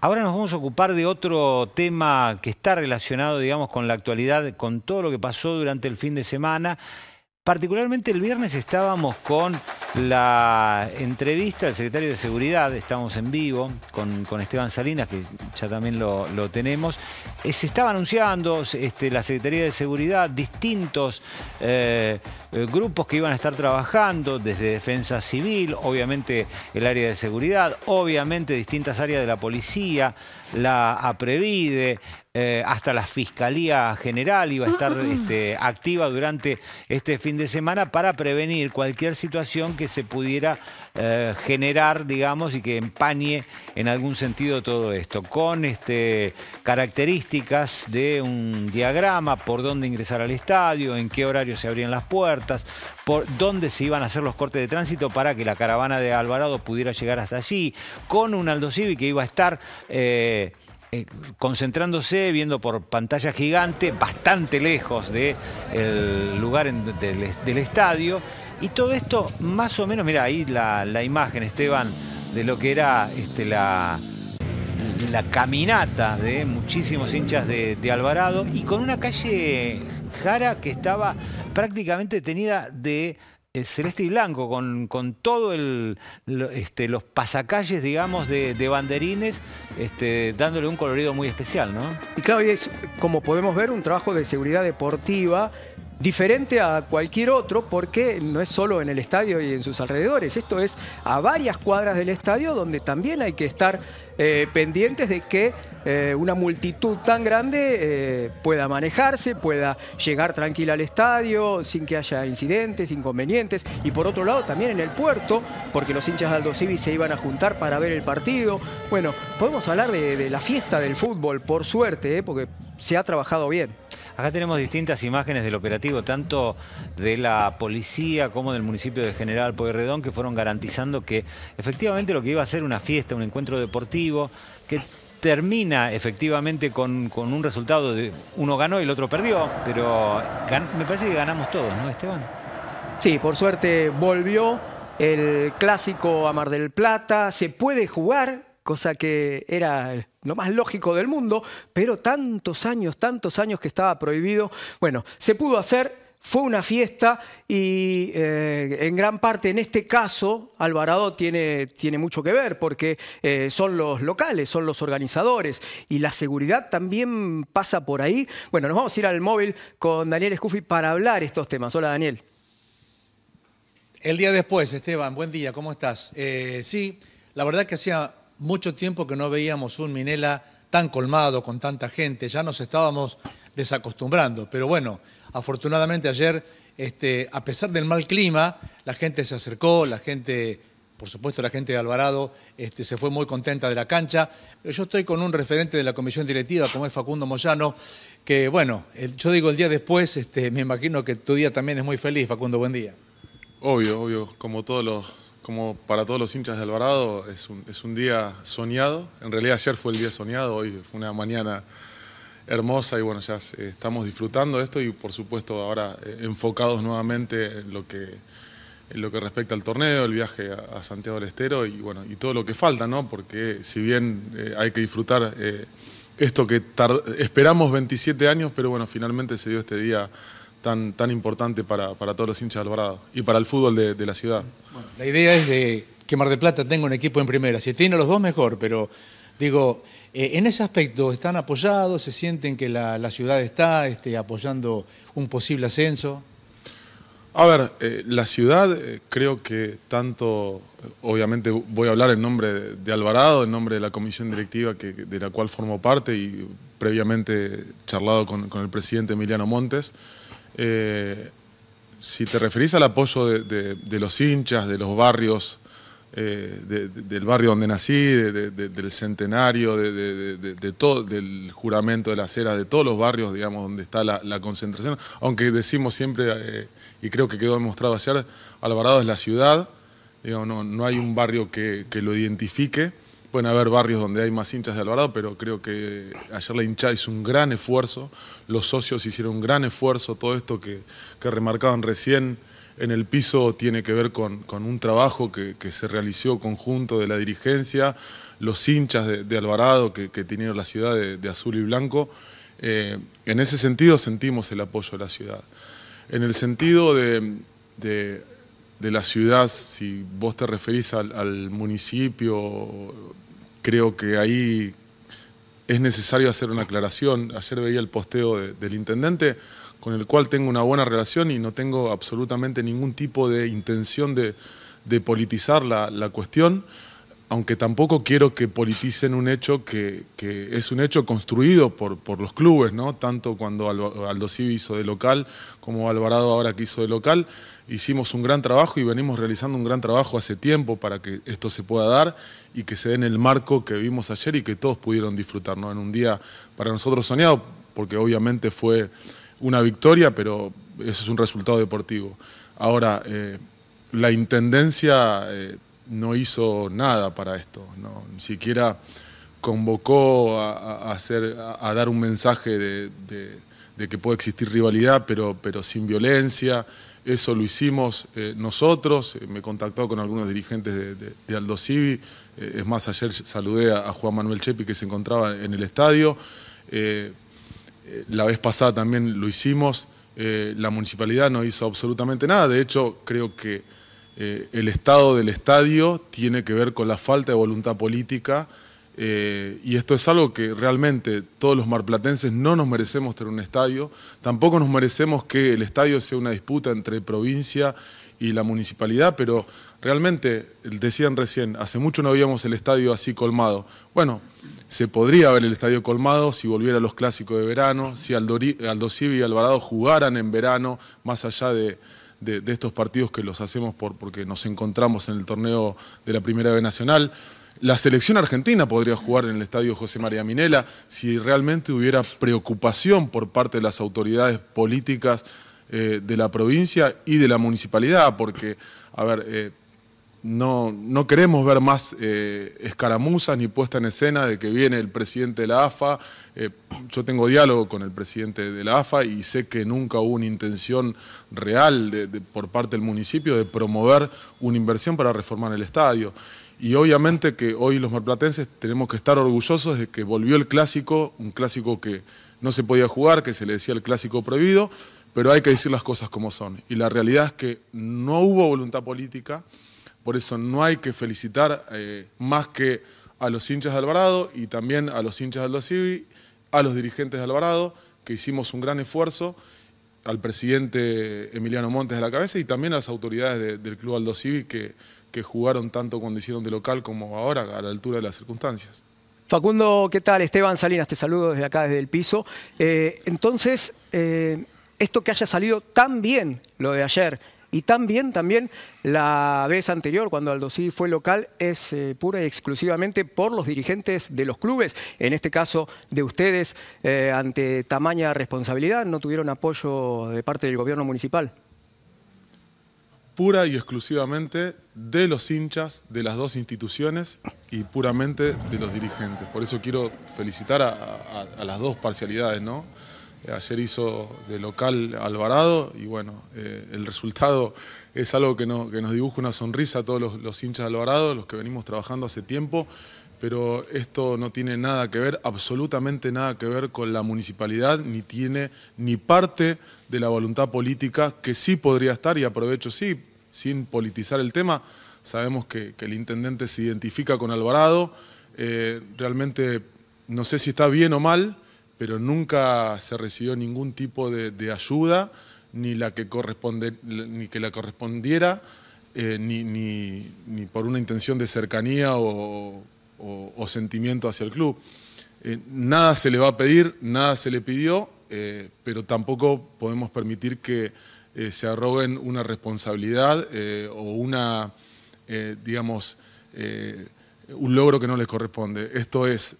Ahora nos vamos a ocupar de otro tema que está relacionado, digamos, con la actualidad, con todo lo que pasó durante el fin de semana. Particularmente el viernes estábamos con la entrevista del secretario de Seguridad, estamos en vivo con, Esteban Salinas, que ya también lo, tenemos. Eh, se estaba anunciando este, la Secretaría de Seguridad, distintos eh, eh, grupos que iban a estar trabajando, desde Defensa Civil, obviamente el área de seguridad, obviamente distintas áreas de la policía, la APREVIDE, eh, hasta la Fiscalía General iba a estar este, activa durante este fin de semana para prevenir cualquier situación que se pudiera eh, generar, digamos, y que empañe en algún sentido todo esto, con este, características de un diagrama, por dónde ingresar al estadio, en qué horario se abrían las puertas, por dónde se iban a hacer los cortes de tránsito para que la caravana de Alvarado pudiera llegar hasta allí, con un Aldo Civi que iba a estar... Eh, eh, concentrándose, viendo por pantalla gigante, bastante lejos del lugar del, estadio. Y todo esto, más o menos, mira ahí la, imagen, Esteban, de lo que era este, la, la caminata de muchísimos hinchas de, Alvarado y con una calle Jara que estaba prácticamente tenida de eh, celeste y blanco, con, con todo este, los pasacalles, digamos, de, banderines, este, dándole un colorido muy especial, ¿no? Y claro, es, como podemos ver, un trabajo de seguridad deportiva diferente a cualquier otro porque no es solo en el estadio y en sus alrededores, esto es a varias cuadras del estadio donde también hay que estar eh, pendientes de que eh, una multitud tan grande eh, pueda manejarse, pueda llegar tranquila al estadio sin que haya incidentes, inconvenientes. Y por otro lado también en el puerto, porque los hinchas de Aldo Civi se iban a juntar para ver el partido. Bueno, podemos hablar de, de la fiesta del fútbol, por suerte, porque se ha trabajado bien. Acá tenemos distintas imágenes del operativo, tanto de la policía como del municipio de General Pueyrredón, que fueron garantizando que efectivamente lo que iba a ser una fiesta, un encuentro deportivo, que termina efectivamente con, un resultado de uno ganó y el otro perdió, pero me parece que ganamos todos, ¿no, Esteban? Sí, por suerte volvió el clásico a Mar del Plata, se puede jugar, cosa que era lo más lógico del mundo, pero tantos años, tantos años que estaba prohibido. Bueno, se pudo hacer, fue una fiesta y eh, en gran parte en este caso Alvarado tiene, tiene mucho que ver porque eh, son los locales, son los organizadores y la seguridad también pasa por ahí. Bueno, nos vamos a ir al móvil con Daniel Scufi para hablar estos temas. Hola Daniel. El día después, Esteban, buen día, ¿cómo estás? Eh, sí, la verdad que hacía mucho tiempo que no veíamos un Minela tan colmado, con tanta gente, ya nos estábamos desacostumbrando. Pero bueno, afortunadamente ayer, este, a pesar del mal clima, la gente se acercó, la gente, por supuesto la gente de Alvarado, este, se fue muy contenta de la cancha. Pero yo estoy con un referente de la comisión directiva, como es Facundo Moyano, que bueno, yo digo el día después, este, me imagino que tu día también es muy feliz, Facundo, buen día. Obvio, obvio, como todos los como para todos los hinchas de Alvarado, es un, es un día soñado. En realidad ayer fue el día soñado, hoy fue una mañana hermosa y bueno, ya estamos disfrutando esto y por supuesto ahora eh, enfocados nuevamente en lo que, lo que respecta al torneo, el viaje a, Santiago del Estero y bueno, y todo lo que falta, ¿no? Porque si bien eh, hay que disfrutar eh, esto que esperamos 27 años, pero bueno, finalmente se dio este día tan, tan importante para, todos los hinchas de Alvarado y para el fútbol de, la ciudad. la idea es de que Mar del Plata tenga un equipo en primera. Si tiene los dos, mejor, pero digo, eh, en ese aspecto, ¿están apoyados? ¿Se sienten que la, ciudad está este, apoyando un posible ascenso? A ver, eh, la ciudad eh, creo que tanto, obviamente voy a hablar en nombre de, Alvarado, en nombre de la comisión directiva que, de la cual formo parte y previamente charlado con, con el presidente Emiliano Montes, eh, si te referís al apoyo de, los hinchas, de los barrios, eh, del barrio donde nací, del centenario, de, todo, del juramento de la cera, de todos los barrios, digamos, donde está la, concentración, aunque decimos siempre, eh, y creo que quedó demostrado ayer, Alvarado es la ciudad, no, no hay un barrio que lo identifique. Pueden haber barrios donde hay más hinchas de Alvarado, pero creo que ayer la hinchada hizo un gran esfuerzo, los socios hicieron un gran esfuerzo, todo esto que, remarcaban recién en el piso tiene que ver con, un trabajo que, se realizó conjunto de la dirigencia, los hinchas de, Alvarado que, que tienen la ciudad de, azul y blanco. Eh, en ese sentido sentimos el apoyo de la ciudad. En el sentido de, la ciudad, si vos te referís al, municipio, creo que ahí es necesario hacer una aclaración. Ayer veía el posteo del intendente, con el cual tengo una buena relación y no tengo absolutamente ningún tipo de intención de, politizar la cuestión aunque tampoco quiero que politicen un hecho que, es un hecho construido por, por, los clubes, ¿no? tanto cuando Aldo Civi hizo de local como Alvarado ahora que hizo de local. Hicimos un gran trabajo y venimos realizando un gran trabajo hace tiempo para que esto se pueda dar y que se dé en el marco que vimos ayer y que todos pudieron disfrutar, ¿no? en un día para nosotros soñado, porque obviamente fue una victoria, pero eso es un resultado deportivo. Ahora, eh, la Intendencia... Eh, no hizo nada para esto, ¿no? ni siquiera convocó a, hacer, a, dar un mensaje de, que puede existir rivalidad, pero, pero sin violencia. Eso lo hicimos eh, nosotros, eh, me contactó con algunos dirigentes de, Aldo Civi, eh, es más, ayer saludé a, Juan Manuel Chepi que se encontraba en el estadio. la vez pasada también lo hicimos, la municipalidad no hizo absolutamente nada, de hecho creo que el estado del estadio tiene que ver con la falta de voluntad política eh, y esto es algo que realmente todos los marplatenses no nos merecemos tener un estadio, tampoco nos merecemos que el estadio sea una disputa entre provincia y la municipalidad, pero realmente, decían recién, hace mucho no veíamos el estadio así colmado. Bueno, se podría ver el estadio colmado si volviera a los clásicos de verano, si Aldo, Aldo y Alvarado jugaran en verano, más allá de, de, estos partidos que los hacemos por, porque nos encontramos en el torneo de la Primera B Nacional. La selección argentina podría jugar en el estadio José María Minela si realmente hubiera preocupación por parte de las autoridades políticas eh, de la provincia y de la municipalidad, porque, a ver, eh, no, no queremos ver más eh, escaramuzas ni puesta en escena de que viene el presidente de la AFA. Yo tengo diálogo con el presidente de la AFA y sé que nunca hubo una intención real por parte del municipio de promover una inversión para reformar el estadio. Y obviamente que hoy los marplatenses tenemos que estar orgullosos de que volvió el clásico, un clásico que no se podía jugar, que se le decía el clásico prohibido, pero hay que decir las cosas como son. Y la realidad es que no hubo voluntad política. Por eso no hay que felicitar eh, más que a los hinchas de Alvarado y también a los hinchas de Aldo Civi, a los dirigentes de Alvarado, que hicimos un gran esfuerzo, al presidente Emiliano Montes de la cabeza y también a las autoridades del Club Aldo Civi que, que jugaron tanto cuando hicieron de local como ahora, a la altura de las circunstancias. Facundo, ¿qué tal? Esteban Salinas, te saludo desde acá, desde el piso. Eh, entonces, eh, esto que haya salido tan bien, lo de ayer, y también, también la vez anterior, cuando Aldo fue local, es eh, pura y exclusivamente por los dirigentes de los clubes. En este caso de ustedes, ante tamaña responsabilidad, no tuvieron apoyo de parte del gobierno municipal. Pura y exclusivamente de los hinchas de las dos instituciones y puramente de los dirigentes. Por eso quiero felicitar a, las dos parcialidades, ¿no? Ayer hizo de local Alvarado y bueno, eh, el resultado es algo que, nos dibuja una sonrisa a todos los, hinchas de Alvarado, los que venimos trabajando hace tiempo, pero esto no tiene nada que ver, absolutamente nada que ver con la municipalidad, ni tiene ni parte de la voluntad política que sí podría estar, y aprovecho sí, sin politizar el tema, sabemos que, el intendente se identifica con Alvarado, eh, realmente no sé si está bien o mal, pero nunca se recibió ningún tipo de, ayuda, ni la que, corresponde, ni que la correspondiera, eh, ni, por una intención de cercanía o, sentimiento hacia el club. Eh, nada se le va a pedir, nada se le pidió, pero tampoco podemos permitir que se arroguen una responsabilidad o una, digamos, un logro que no les corresponde. Esto es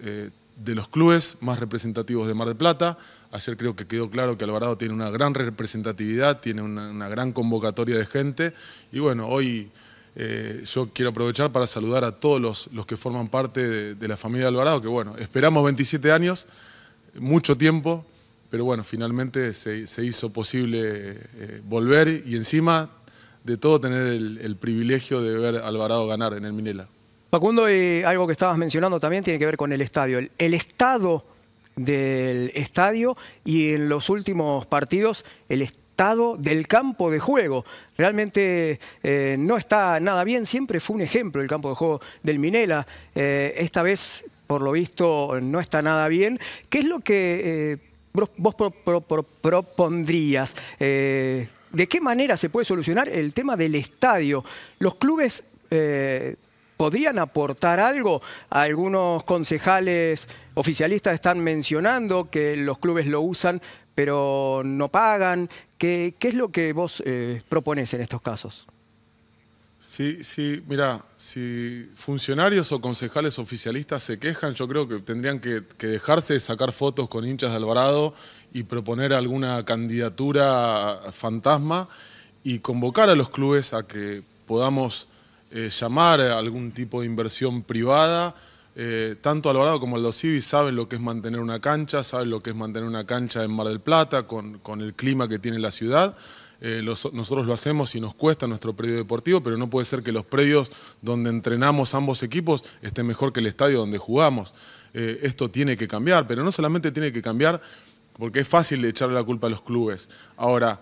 de los clubes más representativos de Mar del Plata. Ayer creo que quedó claro que Alvarado tiene una gran representatividad, tiene una, gran convocatoria de gente. Y bueno, hoy eh, yo quiero aprovechar para saludar a todos los, que forman parte de, la familia de Alvarado, que bueno, esperamos 27 años, mucho tiempo, pero bueno, finalmente se, hizo posible eh, volver y encima de todo tener el, privilegio de ver a Alvarado ganar en el Minela. Facundo, y algo que estabas mencionando también tiene que ver con el estadio. El, estado del estadio y en los últimos partidos el estado del campo de juego. Realmente eh, no está nada bien, siempre fue un ejemplo el campo de juego del Minela. Eh, esta vez, por lo visto, no está nada bien. ¿Qué es lo que eh, vos propondrías? ¿De qué manera se puede solucionar el tema del estadio? Los clubes podrían aportar algo. Algunos concejales oficialistas están mencionando que los clubes lo usan pero no pagan. ¿Qué, es lo que vos eh, propones en estos casos? Sí, sí, mira, si funcionarios o concejales oficialistas se quejan, yo creo que tendrían que, dejarse de sacar fotos con hinchas de Alvarado y proponer alguna candidatura fantasma y convocar a los clubes a que podamos eh, llamar algún tipo de inversión privada. Eh, tanto Alvarado como Aldo Civi saben lo que es mantener una cancha, saben lo que es mantener una cancha en Mar del Plata, con, el clima que tiene la ciudad. Eh, nosotros lo hacemos y nos cuesta nuestro predio deportivo, pero no puede ser que los predios donde entrenamos ambos equipos estén mejor que el estadio donde jugamos. esto tiene que cambiar, pero no solamente tiene que cambiar porque es fácil echarle la culpa a los clubes. Ahora,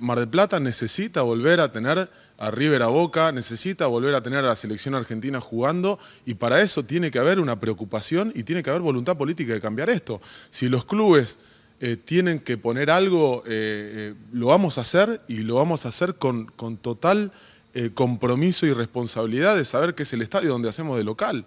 Mar del Plata necesita volver a tener a River a Boca, necesita volver a tener a la selección argentina jugando y para eso tiene que haber una preocupación y tiene que haber voluntad política de cambiar esto. Si los clubes eh, tienen que poner algo, eh, eh, lo vamos a hacer y lo vamos a hacer con, con total compromiso y responsabilidad de saber que es el estadio donde hacemos de local.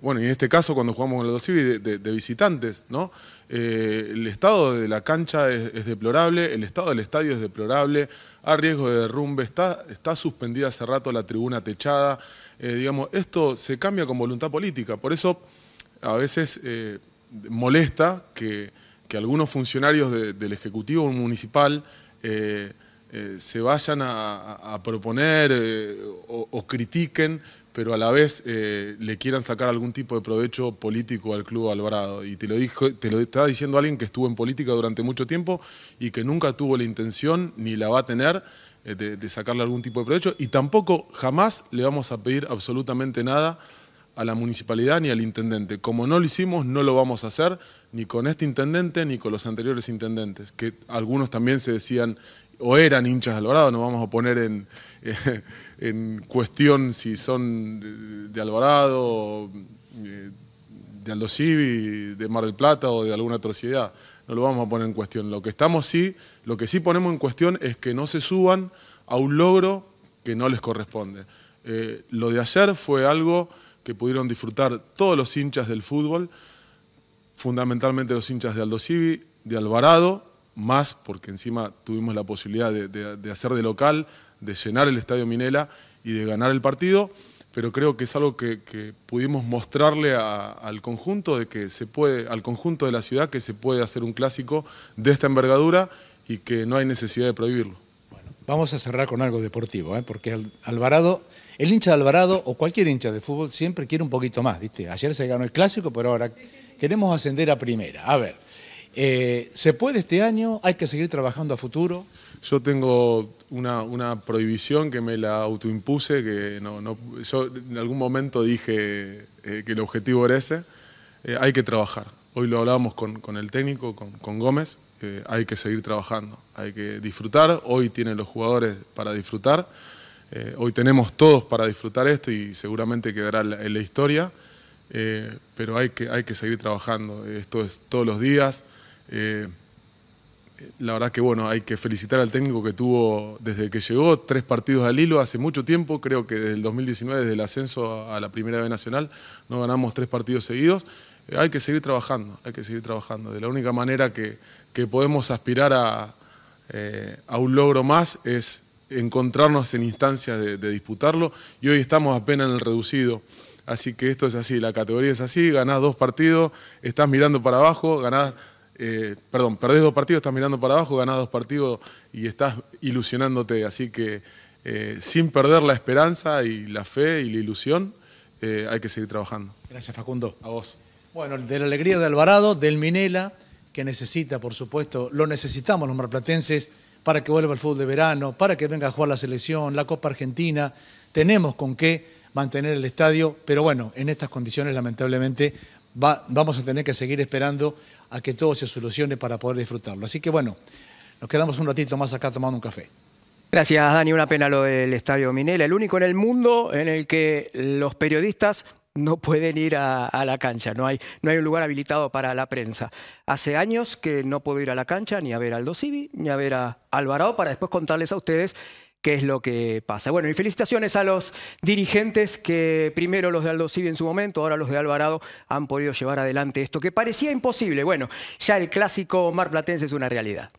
Bueno, y en este caso cuando jugamos con los dos de, visitantes, ¿no? El estado de la cancha es, deplorable, el estado del estadio es deplorable, a riesgo de derrumbe, está, está suspendida hace rato la tribuna techada, digamos, esto se cambia con voluntad política, por eso a veces molesta que, algunos funcionarios del Ejecutivo Municipal se vayan a, proponer o critiquen pero a la vez eh, le quieran sacar algún tipo de provecho político al Club Alvarado. Y te lo, dijo, te lo estaba diciendo alguien que estuvo en política durante mucho tiempo y que nunca tuvo la intención ni la va a tener eh, de, sacarle algún tipo de provecho y tampoco jamás le vamos a pedir absolutamente nada a la municipalidad ni al intendente. Como no lo hicimos, no lo vamos a hacer ni con este intendente ni con los anteriores intendentes, que algunos también se decían o eran hinchas de Alvarado, no vamos a poner en, en cuestión si son de Alvarado, eh, de Aldo Civi, de Mar del Plata o de alguna atrocidad. No lo vamos a poner en cuestión. Lo que estamos sí, lo que sí ponemos en cuestión es que no se suban a un logro que no les corresponde. Eh, lo de ayer fue algo que pudieron disfrutar todos los hinchas del fútbol, fundamentalmente los hinchas de Aldo Civi, de Alvarado, más porque encima tuvimos la posibilidad de, hacer de local, de llenar el Estadio Minela y de ganar el partido, pero creo que es algo que, pudimos mostrarle al conjunto de que se puede, al conjunto de la ciudad que se puede hacer un clásico de esta envergadura y que no hay necesidad de prohibirlo. Vamos a cerrar con algo deportivo, ¿eh? porque Alvarado, el hincha de Alvarado o cualquier hincha de fútbol siempre quiere un poquito más, ¿viste? Ayer se ganó el clásico, pero ahora queremos ascender a primera. A ver. Eh, ¿Se puede este año? ¿Hay que seguir trabajando a futuro? Yo tengo una, prohibición que me la autoimpuse, que no, yo en algún momento dije eh, que el objetivo era ese. Eh, hay que trabajar. Hoy lo hablábamos con, el técnico, con, Gómez. Hay que seguir trabajando, hay que disfrutar. Hoy tienen los jugadores para disfrutar. hoy tenemos todos para disfrutar esto y seguramente quedará en la historia. pero hay que, hay que seguir trabajando. Esto es todos los días. Eh, la verdad que bueno, hay que felicitar al técnico que tuvo desde que llegó tres partidos al hilo hace mucho tiempo, creo que desde el 2019, desde el ascenso a la Primera B Nacional, no ganamos tres partidos seguidos. Hay que seguir trabajando, hay que seguir trabajando. De la única manera que, podemos aspirar a, eh, a, un logro más es encontrarnos en instancias de, disputarlo y hoy estamos apenas en el reducido. Así que esto es así, la categoría es así, ganás dos partidos, estás mirando para abajo, ganás eh, perdón, perdés dos partidos, estás mirando para abajo, ganás dos partidos y estás ilusionándote. Así que eh, sin perder la esperanza y la fe y la ilusión, hay que seguir trabajando. Gracias, Facundo. A vos. Bueno, de la alegría de Alvarado, del Minela, que necesita, por supuesto, lo necesitamos los marplatenses para que vuelva el fútbol de verano, para que venga a jugar la selección, la Copa Argentina. Tenemos con qué mantener el estadio, pero bueno, en estas condiciones lamentablemente vamos a tener que seguir esperando a que todo se solucione para poder disfrutarlo. Así que bueno, nos quedamos un ratito más acá tomando un café. Gracias, Dani. Una pena lo del Estadio Minela, el único en el mundo en el que los periodistas no pueden ir a, la cancha, no hay, no hay un lugar habilitado para la prensa. Hace años que no puedo ir a la cancha ni a ver a Aldo Civi, ni a ver a Alvarado, para después contarles a ustedes qué es lo que pasa. Bueno, y felicitaciones a los dirigentes que primero los de Aldo Civi en su momento, ahora los de Alvarado han podido llevar adelante esto que parecía imposible. Bueno, ya el clásico marplatense es una realidad.